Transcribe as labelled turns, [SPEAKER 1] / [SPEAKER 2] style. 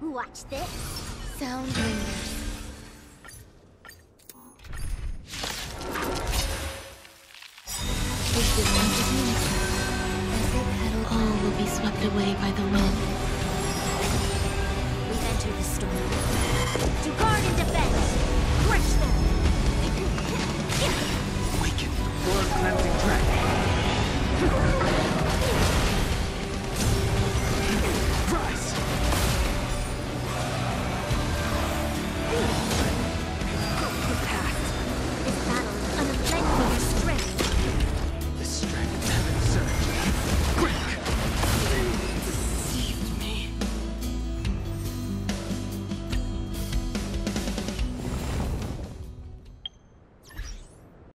[SPEAKER 1] watch this.
[SPEAKER 2] Sound lingers. All will be swept away by the wind.
[SPEAKER 1] Ooh.